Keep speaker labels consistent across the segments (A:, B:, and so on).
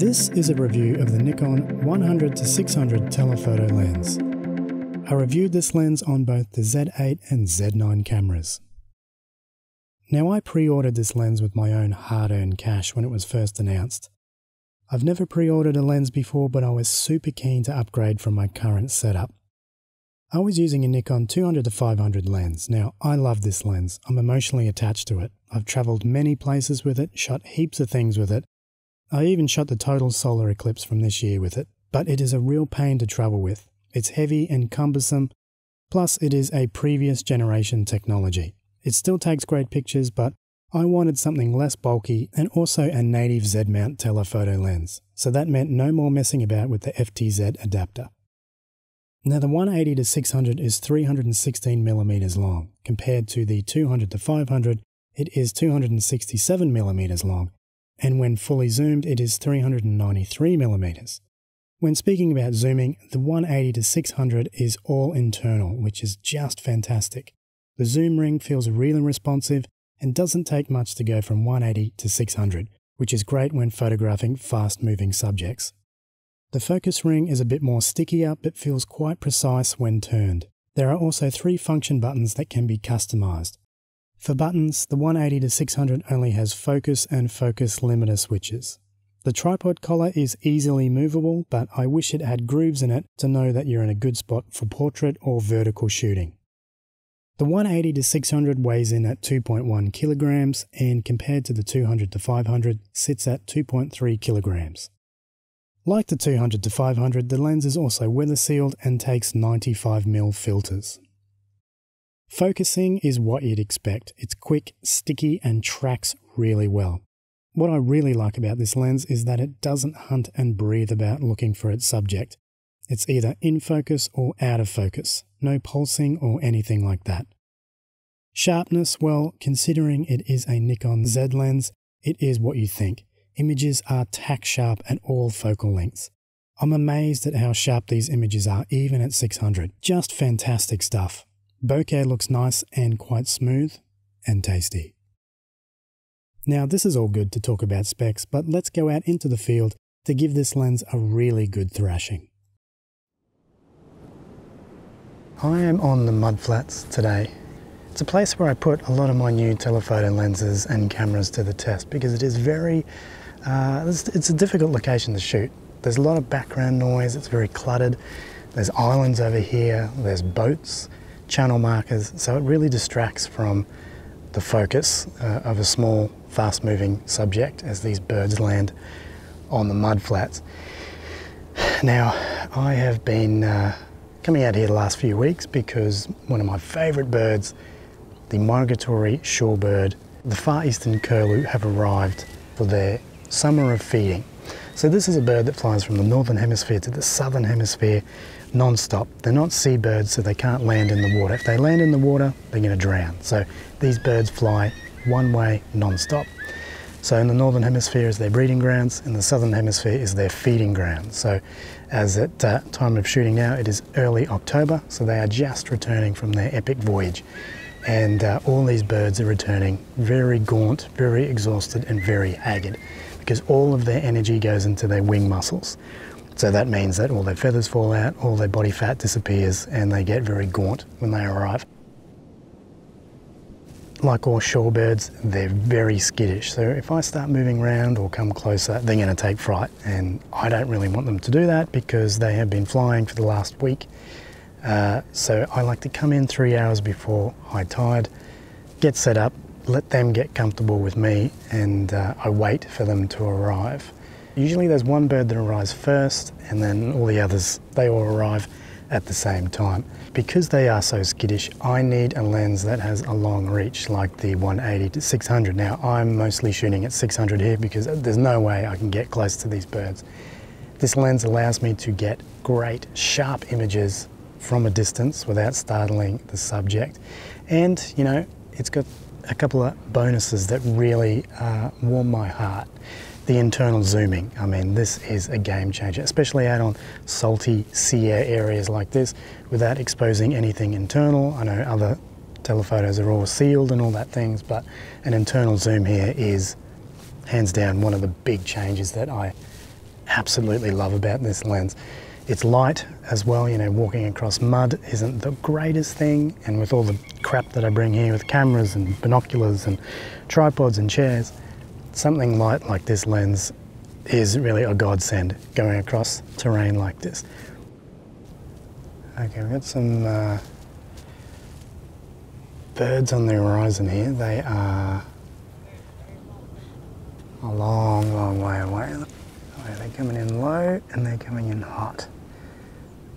A: This is a review of the Nikon 100 to 600 telephoto lens. I reviewed this lens on both the Z8 and Z9 cameras. Now, I pre ordered this lens with my own hard earned cash when it was first announced. I've never pre ordered a lens before, but I was super keen to upgrade from my current setup. I was using a Nikon 200 to 500 lens. Now, I love this lens. I'm emotionally attached to it. I've traveled many places with it, shot heaps of things with it. I even shot the total solar eclipse from this year with it, but it is a real pain to travel with. It's heavy and cumbersome, plus, it is a previous generation technology. It still takes great pictures, but I wanted something less bulky and also a native Z mount telephoto lens, so that meant no more messing about with the FTZ adapter. Now the 180 to 600 is 316 millimeters long. Compared to the 200 to 500, it is 267 millimeters long, and when fully zoomed, it is 393 millimeters. When speaking about zooming, the 180 to 600 is all internal, which is just fantastic. The zoom ring feels really responsive and doesn't take much to go from 180 to 600, which is great when photographing fast moving subjects. The focus ring is a bit more stickier but feels quite precise when turned. There are also three function buttons that can be customized. For buttons, the 180 to 600 only has focus and focus limiter switches. The tripod collar is easily movable, but I wish it had grooves in it to know that you're in a good spot for portrait or vertical shooting. The 180 to 600 weighs in at 2.1 kilograms and compared to the 200 to 500 sits at 2.3 kilograms. Like the 200 to 500, the lens is also weather sealed and takes 95mm filters. Focusing is what you'd expect. It's quick, sticky, and tracks really well. What I really like about this lens is that it doesn't hunt and breathe about looking for its subject. It's either in focus or out of focus, no pulsing or anything like that. Sharpness, well, considering it is a Nikon Z lens, it is what you think images are tack sharp at all focal lengths. I'm amazed at how sharp these images are even at 600. Just fantastic stuff. Bokeh looks nice and quite smooth and tasty. Now this is all good to talk about specs, but let's go out into the field to give this lens a really good thrashing. I am on the mudflats today. It's a place where I put a lot of my new telephoto lenses and cameras to the test because it is very uh, it's, it's, a difficult location to shoot. There's a lot of background noise, it's very cluttered. There's islands over here, there's boats, channel markers, so it really distracts from the focus uh, of a small, fast moving subject as these birds land on the mud flats. Now, I have been uh, coming out here the last few weeks because one of my favourite birds, the migratory shorebird, the far eastern curlew, have arrived for their summer of feeding. So this is a bird that flies from the northern hemisphere to the southern hemisphere non-stop. They're not seabirds, so they can't land in the water. If they land in the water, they're going to drown. So these birds fly one way non-stop. So in the northern hemisphere is their breeding grounds, in the southern hemisphere is their feeding grounds. So as at uh, time of shooting now, it is early October, so they are just returning from their epic voyage. And uh, all these birds are returning very gaunt, very exhausted and very haggard because all of their energy goes into their wing muscles. So that means that all their feathers fall out, all their body fat disappears, and they get very gaunt when they arrive. Like all shorebirds, they're very skittish. So if I start moving around or come closer, they're going to take fright. And I don't really want them to do that because they have been flying for the last week. Uh, so I like to come in three hours before high tide, get set up, let them get comfortable with me and uh, I wait for them to arrive. Usually there's one bird that arrives first and then all the others, they all arrive at the same time. Because they are so skittish, I need a lens that has a long reach like the 180 to 600. Now I'm mostly shooting at 600 here because there's no way I can get close to these birds. This lens allows me to get great sharp images from a distance without startling the subject. And you know, it's got a couple of bonuses that really uh, warm my heart. The internal zooming, I mean, this is a game changer, especially out on salty sea air areas like this without exposing anything internal. I know other telephotos are all sealed and all that things, but an internal zoom here is hands down one of the big changes that I absolutely love about this lens. It's light as well, you know, walking across mud isn't the greatest thing, and with all the crap that I bring here with cameras and binoculars and tripods and chairs, something light like this lens is really a godsend going across terrain like this. Okay, we've got some uh, birds on the horizon here. They are a long, long way away. They're coming in low and they're coming in hot.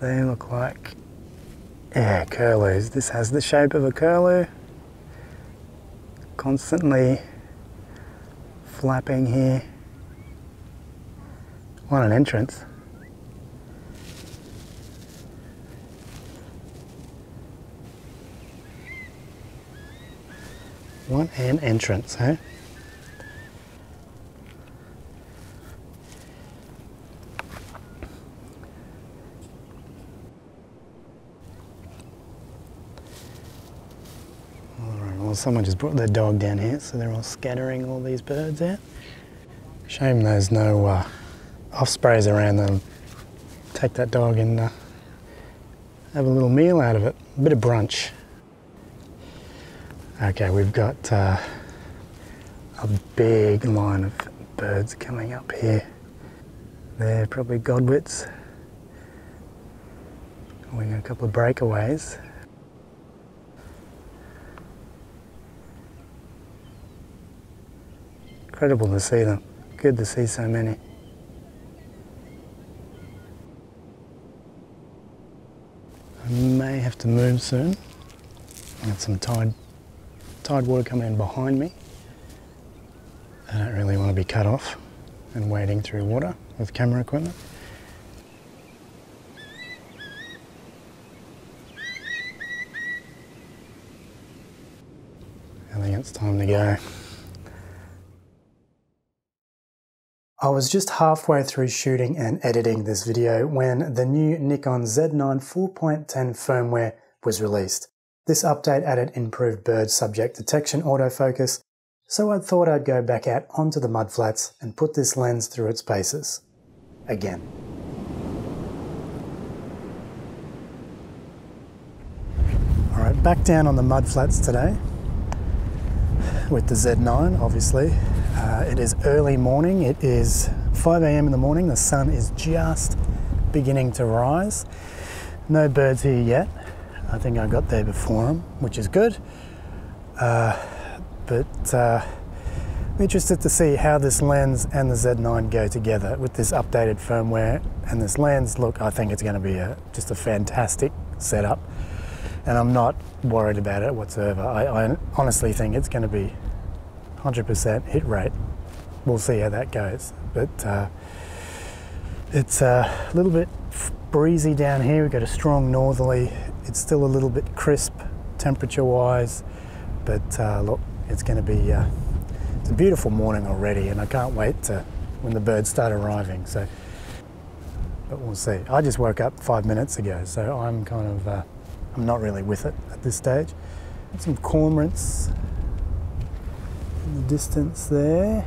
A: They look like, yeah, curlews. This has the shape of a curlew. Constantly flapping here. What an entrance. What an entrance, eh? Well, someone just brought their dog down here, so they're all scattering all these birds out. Shame there's no uh, ospreys around them. Take that dog and uh, have a little meal out of it. A bit of brunch. Okay, we've got uh, a big line of birds coming up here. They're probably godwits. We got a couple of breakaways. Incredible to see them. Good to see so many. I may have to move soon. I Got some tide tide water coming in behind me. I don't really want to be cut off and wading through water with camera equipment. I think it's time to go. I was just halfway through shooting and editing this video when the new Nikon Z9 4.10 firmware was released. This update added improved bird subject detection autofocus, so I thought I'd go back out onto the mudflats and put this lens through its paces. Again. Alright, back down on the mudflats today with the Z9, obviously. Uh, it is early morning, it is 5 a.m. in the morning, the sun is just beginning to rise. No birds here yet, I think I got there before them, which is good. Uh, but uh, I'm interested to see how this lens and the Z9 go together with this updated firmware and this lens. Look, I think it's going to be a, just a fantastic setup, and I'm not worried about it whatsoever. I, I honestly think it's going to be 100% hit rate. We'll see how that goes, but uh, it's a little bit breezy down here. We've got a strong northerly it's still a little bit crisp temperature wise, but uh, look, it's going to be uh, it's a beautiful morning already, and I can't wait to when the birds start arriving. So, but we'll see. I just woke up five minutes ago, so I'm kind of uh, I'm not really with it at this stage. Some cormorants the distance there.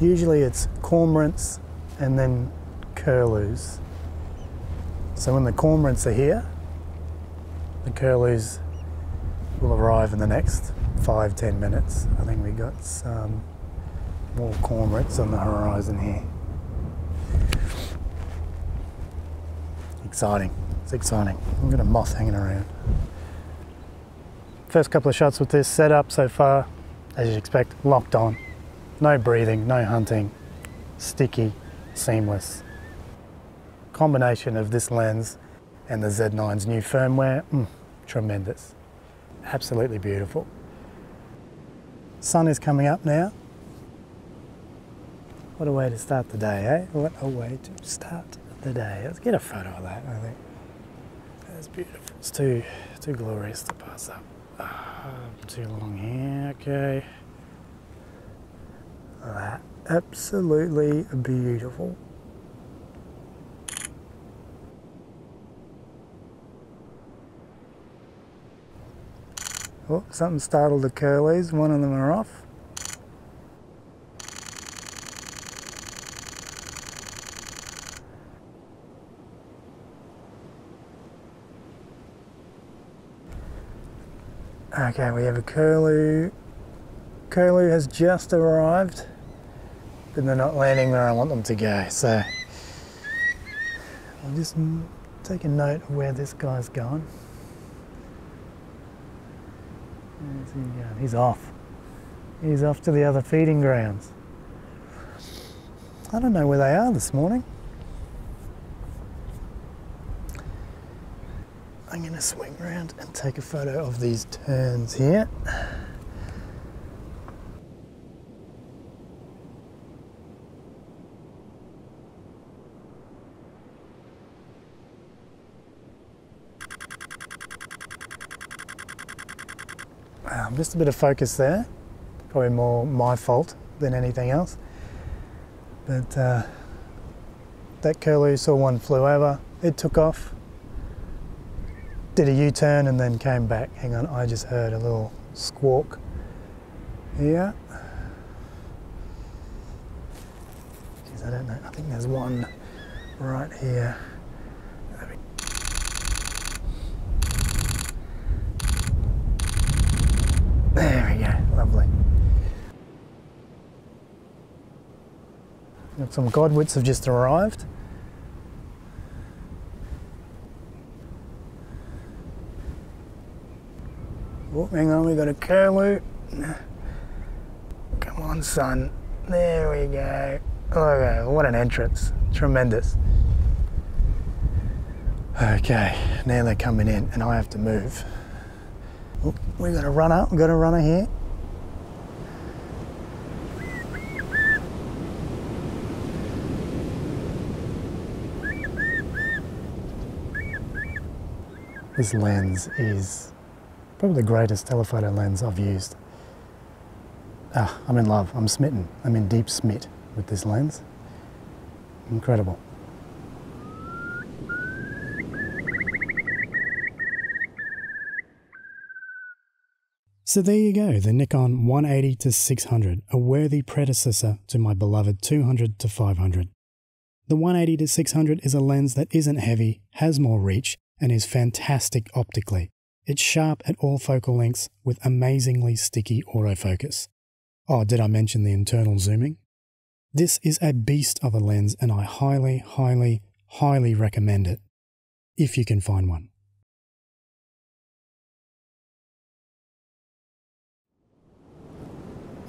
A: Usually it's cormorants and then curlews. So when the cormorants are here, the curlews will arrive in the next five, ten minutes. I think we got some more cormorants on the horizon here. Exciting, it's exciting. I've got a moth hanging around. First couple of shots with this setup so far, as you'd expect, locked on. No breathing, no hunting, sticky, seamless combination of this lens and the Z9's new firmware, mm, tremendous. Absolutely beautiful. Sun is coming up now. What a way to start the day, eh? What a way to start the day. Let's get a photo of that, I think. That's beautiful. It's too, too glorious to pass up. Too long here, okay. That, absolutely beautiful. Oh, something startled the curlews. One of them are off. Okay, we have a curlew. Curlew has just arrived, but they're not landing where I want them to go. So I'll just take a note of where this guy's going. Where's he going? He's off. He's off to the other feeding grounds. I don't know where they are this morning. I'm going to swing around and take a photo of these terns here. Um, just a bit of focus there, probably more my fault than anything else. But uh, that curlew saw one flew over, it took off, did a U-turn and then came back. Hang on, I just heard a little squawk here. Jeez, I don't know, I think there's one right here. There we go, lovely. Some godwits have just arrived. Oh, hang on, we got a curlew. Come on, son. There we go. Okay, what an entrance. Tremendous. Okay, now they're coming in and I have to move. Oh, we got a runner, we got a runner here. This lens is probably the greatest telephoto lens I've used. Ah, I'm in love, I'm smitten, I'm in deep smit with this lens. Incredible. So there you go, the Nikon 180 to 600, a worthy predecessor to my beloved 200 to 500. The 180 to 600 is a lens that isn't heavy, has more reach, and is fantastic optically. It's sharp at all focal lengths with amazingly sticky autofocus. Oh, did I mention the internal zooming? This is a beast of a lens and I highly, highly, highly recommend it if you can find one.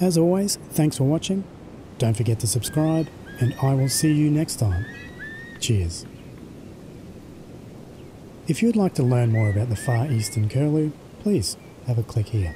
A: As always, thanks for watching. Don't forget to subscribe, and I will see you next time. Cheers. If you'd like to learn more about the Far Eastern Curlew, please have a click here.